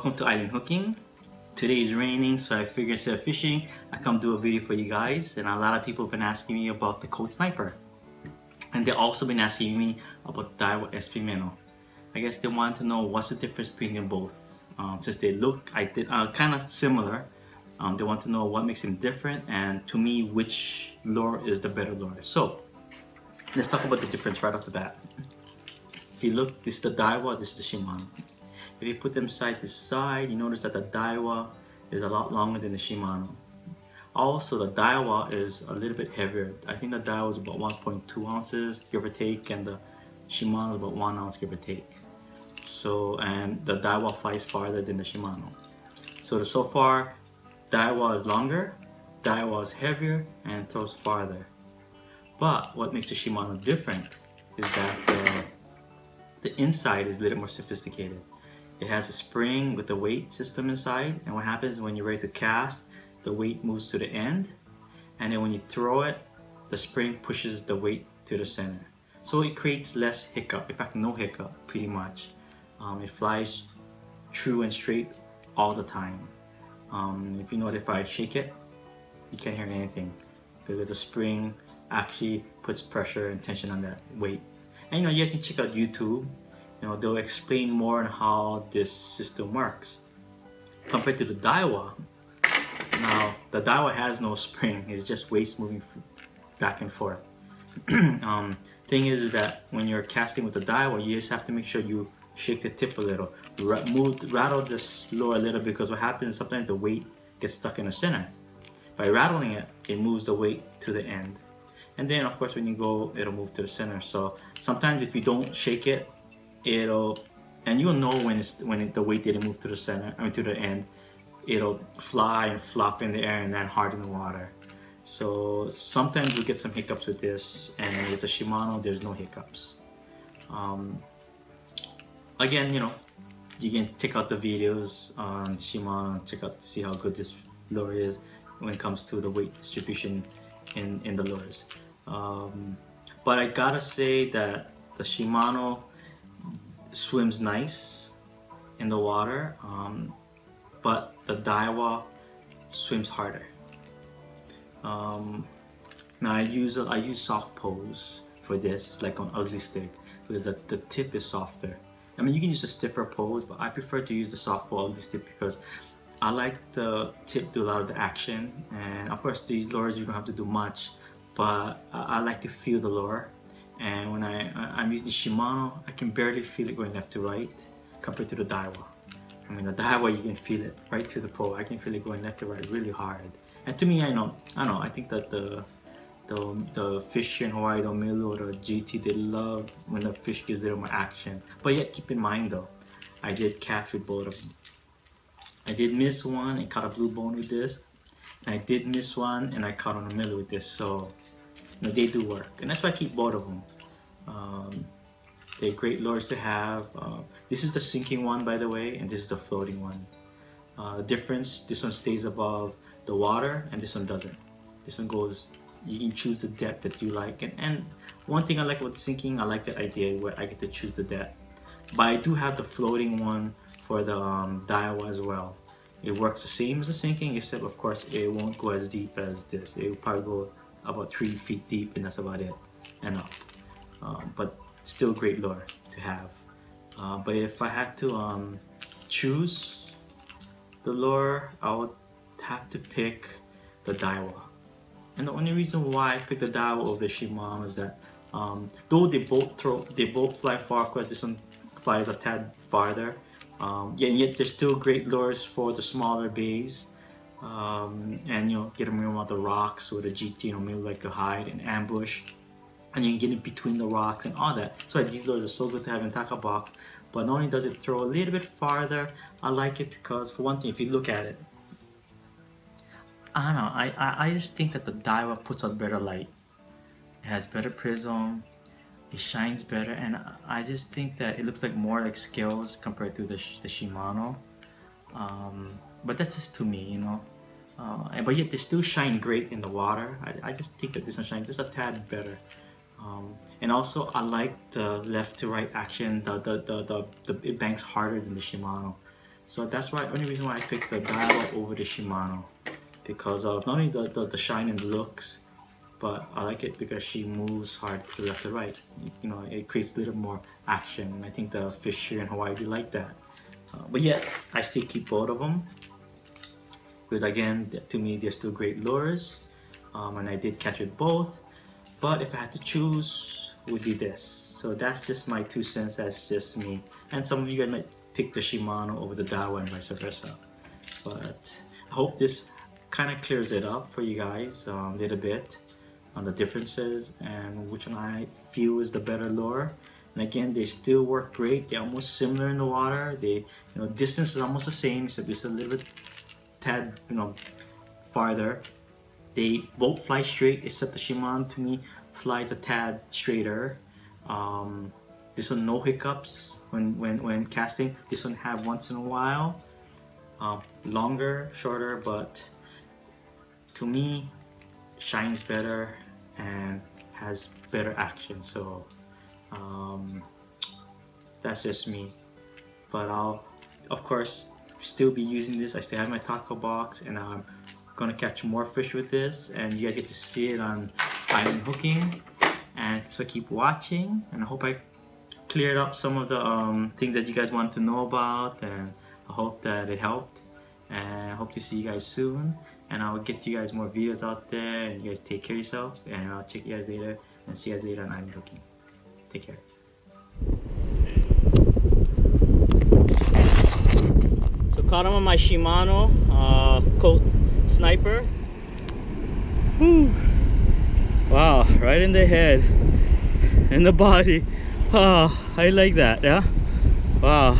Welcome to Island Hooking. Today is raining, so I figured instead of fishing, I come do a video for you guys. And a lot of people have been asking me about the Coltsniper. And they've also been asking me about Daiwa SP Minnow. I guess they want to know what's the difference between them both. Um, since they look I uh, kind of similar, um, they want to know what makes them different and to me, which lure is the better lure. So, let's talk about the difference right off the bat. If you look, this is the Daiwa, this is the Shimano. If you put them side to side, you notice that the Daiwa is a lot longer than the Shimano. Also, the Daiwa is a little bit heavier. I think the Daiwa is about 1.2 ounces, give or take, and the Shimano is about 1 ounce, give or take. So, and the Daiwa flies farther than the Shimano. So, the, so far, Daiwa is longer, Daiwa is heavier, and throws farther. But what makes the Shimano different is that the, the inside is a little more sophisticated. It has a spring with a weight system inside and what happens when you're ready to cast, the weight moves to the end and then when you throw it, the spring pushes the weight to the center. So it creates less hiccup, in fact no hiccup pretty much. Um, it flies true and straight all the time. Um, if you know if I shake it, you can't hear anything because the spring actually puts pressure and tension on that weight. And you know, you have to check out YouTube you know, they'll explain more on how this system works. Compared to the Daiwa, now the Daiwa has no spring, it's just weights moving back and forth. um, thing is that when you're casting with the Daiwa, you just have to make sure you shake the tip a little, move, rattle this lure a little because what happens sometimes the weight gets stuck in the center. By rattling it, it moves the weight to the end. And then of course when you go, it'll move to the center. So sometimes if you don't shake it, it'll and you'll know when it's when it, the weight didn't move to the center I mean to the end. It'll fly and flop in the air and then hard in the water. So sometimes you get some hiccups with this and with the Shimano there's no hiccups. Um, again you know you can check out the videos on Shimano check out see how good this lure is when it comes to the weight distribution in in the lures. Um, but I gotta say that the Shimano swims nice in the water, um, but the Daiwa swims harder. Um, now I use I use soft pose for this, like on Ugly Stik, because the, the tip is softer. I mean, you can use a stiffer pose, but I prefer to use the soft pose Ugly Stik because I like the tip do a lot of the action, and of course these lures you don't have to do much, but I, I like to feel the lure and when I, I'm using the Shimano, I can barely feel it going left to right compared to the Daiwa. I mean, the Daiwa, you can feel it right to the pole. I can feel it going left to right really hard. And to me, I know, I know, I think that the the, the fish in Hawaii, the Milu or the GT, they love when the fish gives a little more action. But yet, keep in mind though, I did catch with both of them. I did miss one and caught a blue bone with this. I did miss one and I caught on a Milu with this. So know, they do work. And that's why I keep both of them. Um, they're great lures to have. Uh, this is the sinking one, by the way, and this is the floating one. Uh, difference, this one stays above the water and this one doesn't. This one goes, you can choose the depth that you like. And, and one thing I like about sinking, I like that idea where I get to choose the depth. But I do have the floating one for the um, Daiwa as well. It works the same as the sinking, except of course it won't go as deep as this. It will probably go about three feet deep and that's about it. And up um, but still great lure to have. Uh, but if I had to um, choose the lure I would have to pick the Daiwa. And the only reason why I picked the Daiwa over the Shimano is that um, though they both throw they both fly far because this one flies a tad farther um, yeah, yet there's still great lures for the smaller bays um, and you know get them around the rocks or the GT you know maybe like to hide and ambush. And you can get in between the rocks and all that. So these lures are so good to have in tackle box. But not only does it throw a little bit farther I like it because for one thing if you look at it I don't know I, I, I just think that the Daiwa puts out better light. It has better prism it shines better and I just think that it looks like more like scales compared to the, the Shimano. Um, but that's just to me, you know. Uh, but yet they still shine great in the water. I, I just think that this one shines just a tad better. Um, and also I like the left to right action. The, the, the, the, the, it banks harder than the Shimano. So that's why only reason why I picked the Daiwa over the Shimano because of not only the, the, the shine and the looks, but I like it because she moves hard to left to right. You know, it creates a little more action. And I think the fish here in Hawaii do like that. Uh, but yet, I still keep both of them because again, to me, they're still great lures, um, and I did catch with both. But if I had to choose, would be this. So that's just my two cents. That's just me. And some of you guys might pick the Shimano over the Daiwa and vice versa. But I hope this kind of clears it up for you guys um, a little bit on the differences and which one I feel is the better lure. And again, they still work great. They're almost similar in the water. They, you know, distance is almost the same, so just a little bit, tad, you know, farther. They both fly straight, except the Shimano to me flies a tad straighter. Um, this one no hiccups when when when casting. This one have once in a while. Um, longer, shorter, but to me, shines better and has better action. So um, that's just me. But I'll, of course, still be using this. I still have my tackle box and I'm gonna catch more fish with this and you guys get to see it on island hooking. And so keep watching and I hope I cleared up some of the um, things that you guys want to know about and I hope that it helped and I hope to see you guys soon and I'll get you guys more videos out there and you guys take care of yourself and I'll check you guys later and see you guys later on Island Hooking. Take care. Caught him on my Shimano uh, Colt Sniper. Whew. Wow, right in the head, in the body. Oh, I like that, yeah? Wow.